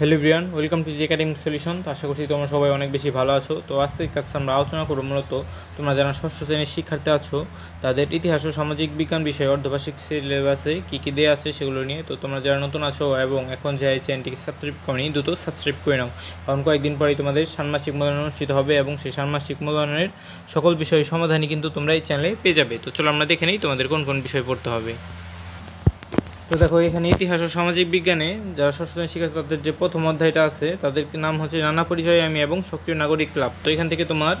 Hello Brian welcome to G Academic Solution. তো আশা করছি তোমরা সবাই অনেক বেশি ভালো আছো। তো আজকের কাছে আমরা আলোচনা করব মূলত, তোমরা যারা ষষ্ঠ শ্রেণির শিক্ষার্থী আছো, তাদের ইতিহাস ও সামাজিক বিজ্ঞান বিষয়ে অর্ধবার্ষিক সিলেবাসে কী কী দেওয়া আছে সেগুলো নিয়ে। তো তোমরা যারা নতুন আছো এবং এখন যে এই চ্যানেলটিকে সাবস্ক্রাইব করনি, দ্রুত সাবস্ক্রাইব করে নাও। কারণ কয়েকদিন পরেই তোমাদের ষান্মাসিক মূল্যায়ন অনুষ্ঠিত হবে এবং সেই ষান্মাসিক মূল্যায়নের সকল বিষয়ের সমাধানই কিন্তু তোমরা এই চ্যানেলে পেয়ে যাবে। তো চলো আমরা দেখে নিই তোমাদের কোন কোন বিষয় পড়তে হবে। তো দেখো, এখানে ইতিহাস ও সামাজিক বিজ্ঞানে যারা ষষ্ঠ শ্রেণির তাদের যে প্রথম অধ্যায়টা আছে, তাদের নাম হচ্ছে নানা পরিচয় আমি এবং সক্রিয় নাগরিক ক্লাব তো এখান থেকে তোমার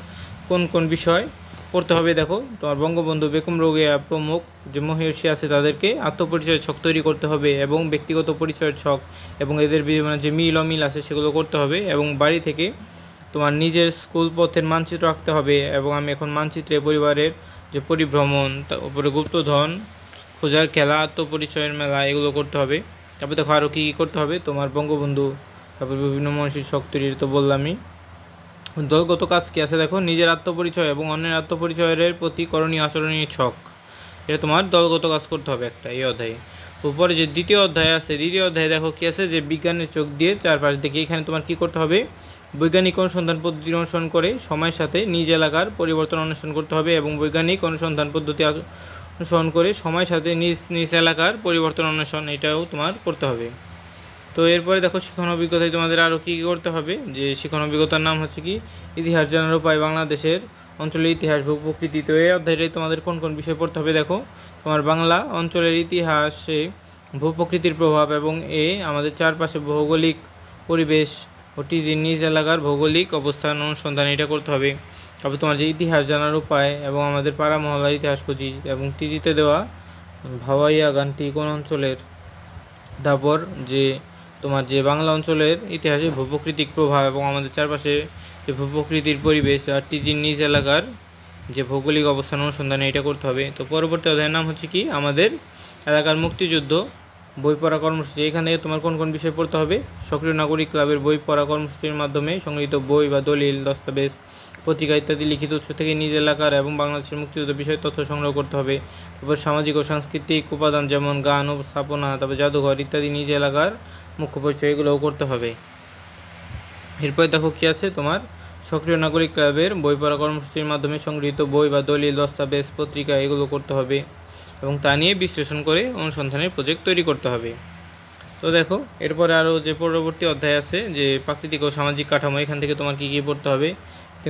কোন কোন বিষয় পড়তে হবে দেখো। তোমার বঙ্গবন্ধু বেকুম রোগিয়া প্রমুখ যে মহিষী আছে, তাদেরকে আত্মপরিচয় ছক তৈরি করতে হবে এবং ব্যক্তিগত পরিচয়ের ছক এবং এদের বিভিন্ন যে মিল অমিল আছে, সেগুলো করতে হবে এবং বাড়ি থেকে তোমার নিজের স্কুল পথের মানচিত্র রাখতে হবে এবং আমি এখন মানচিত্রে পরিবারের যে পরিভ্রমণ তারপরে গুপ্তধন খোঁজার খেলা আত্মপরিচয়ের মেলা, এগুলো করতে হবে। তারপর দেখো আরও কী কী করতে হবে? তোমার বঙ্গবন্ধু, তারপর বিভিন্ন মানসিক শক্তির তো বললামই। দলগত কাজ কী আছে দেখো? নিজের আত্মপরিচয় এবং অন্যের আত্মপরিচয়ের প্রতি করণীয় আচরণীয় ছক। এটা তোমার দলগত কাজ করতে হবে একটা, এই অধ্যায়ে। উপরে যে দ্বিতীয় অধ্যায় আছে, দ্বিতীয় অধ্যায়ে দেখো কী আছে? যে বিজ্ঞানের চোখ দিয়ে চারপাশ দেখে এখানে তোমার কী করতে হবে? বৈজ্ঞানিক অনুসন্ধান পদ্ধতি অনুসরণ করে সময়ের সাথে নিজ এলাকার পরিবর্তন অনুসরণ করতে হবে এবং বৈজ্ঞানিক অনুসন্ধান পদ্ধতি অনুসরণ করে সময়ের সাথে নিজ নিজ এলাকার পরিবর্তন অনুসরণ এটাও তোমার করতে হবে। তো এরপরে দেখো শিক্ষণ অভিজ্ঞতায় তোমাদের আরও কী করতে হবে? যে শিক্ষণ অভিজ্ঞতার নাম হচ্ছে কি? ইতিহাস জানার উপায়, বাংলাদেশের অঞ্চলের ইতিহাস ভূ প্রকৃতি তো এই অধ্যায়টাই তোমাদের কোন কোন বিষয় পড়তে হবে দেখো? তোমার বাংলা অঞ্চলের ইতিহাসে ভূ প্রকৃতির প্রভাব এবং এ আমাদের চারপাশে ভৌগোলিক পরিবেশ ও টিজি নিজ এলাকার ভৌগোলিক অবস্থান অনুসন্ধান এটা করতে হবে। তারপর তোমার যে ইতিহাস জানার উপায় এবং আমাদের পাড়া মহল্লার ইতিহাস খুঁজি এবং টিজিতে দেওয়া ভাওয়াইয়া গানটি কোন অঞ্চলের? তারপর যে তোমার যে বাংলা অঞ্চলের ইতিহাসে ভূপ্রকৃতিক প্রভাব এবং আমাদের চারপাশে যে ভূপ্রকৃতির পরিবেশ আর টিজির নিজ এলাকার যে ভৌগোলিক অবস্থান অনুসন্ধানে এটা করতে হবে। তো পরবর্তী অধ্যায়ের নাম হচ্ছে কি? আমাদের এলাকার মুক্তিযুদ্ধ বই পড়া কর্মসূচি। এখান তোমার কোন কোন বিষয় পড়তে হবে? সক্রিয় নাগরিক ক্লাবের বই পড়া কর্মসূচির মাধ্যমে সংগৃহীত বই বা দলিল, দস্তাবেজ পত্রিকা ইত্যাদি লিখিত উৎস থেকে নিজ এলাকার এবং বাংলাদেশের মুক্তিযুদ্ধ বিষয়ে তথ্য সংগ্রহ করতে হবে। তারপর সামাজিক ও সাংস্কৃতিক উপাদান যেমন গান, উপস্থাপনা, তারপর জাদুঘর ইত্যাদি নিজ এলাকার মুখ্য পরিচয় এগুলোও করতে হবে। এরপরে দেখো কী আছে তোমার? সক্রিয় নাগরিক ক্লাবের বই পড়া কর্মসূচির মাধ্যমে সংগৃহীত বই বা দলিল, দস্তাবেজ, পত্রিকা এগুলো করতে হবে এবং তা নিয়ে বিশ্লেষণ করে অনুসন্ধানের প্রজেক্ট তৈরি করতে হবে। তো দেখো, এরপরে আরও যে পরবর্তী অধ্যায় আছে যে প্রাকৃতিক ও সামাজিক কাঠামো, এখান থেকে তোমার কী কী পড়তে হবে?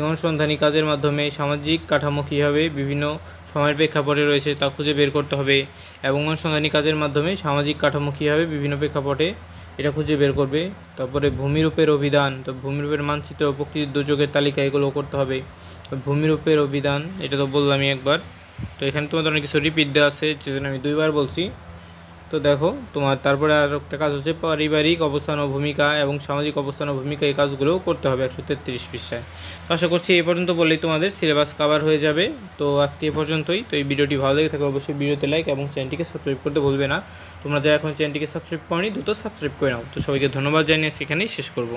অনুসন্ধানী কাজের মাধ্যমে সামাজিক কাঠামো কীভাবে বিভিন্ন সময়ের প্রেক্ষাপটে রয়েছে তা খুঁজে বের করতে হবে এবং অনুসন্ধানী কাজের মাধ্যমে সামাজিক কাঠামো কীভাবে বিভিন্ন প্রেক্ষাপটে এটা খুঁজে বের করবে। তারপরে ভূমিরূপের অভিধান, তো ভূমিরূপের মানচিত্র প্রকৃতির দুর্যোগের তালিকা এগুলো করতে হবে। ভূমিরূপের অভিধান, এটা তো বললামই একবার। তো এখানে তোমাদের অনেক কিছু রিপিট দেওয়া আছে যেজন্য আমি দুইবার বলছি। তো দেখো, তোমার তারপরে আর একটা কাজ হচ্ছে পারিবারিক অবস্থান ও ভূমিকা এবং সামাজিক অবস্থান ও ভূমিকা এই কাজগুলোও করতে হবে একশো তেত্রিশ পৃষ্ঠায়। তো আশা করছি এই পর্যন্ত বললেই তোমাদের সিলেবাস কাভার হয়ে যাবে। তো আজকে এ পর্যন্তই। তো এই ভিডিওটি ভালো লেগে থাকে অবশ্যই ভিডিওতে লাইক এবং চ্যানেলটিকে সাবস্ক্রাইব করতে ভুলবে না। তোমরা যারা এখন চ্যানেলটিকে সাবস্ক্রাইব করনি, দ্রুত সাবস্ক্রাইব করে নাও। তো সবাইকে ধন্যবাদ জানিয়ে সেখানেই শেষ করব।